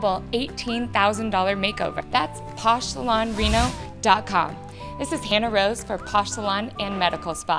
$18,000 makeover. That's poshsalonreno.com. This is Hannah Rose for Posh Salon and Medical Spa.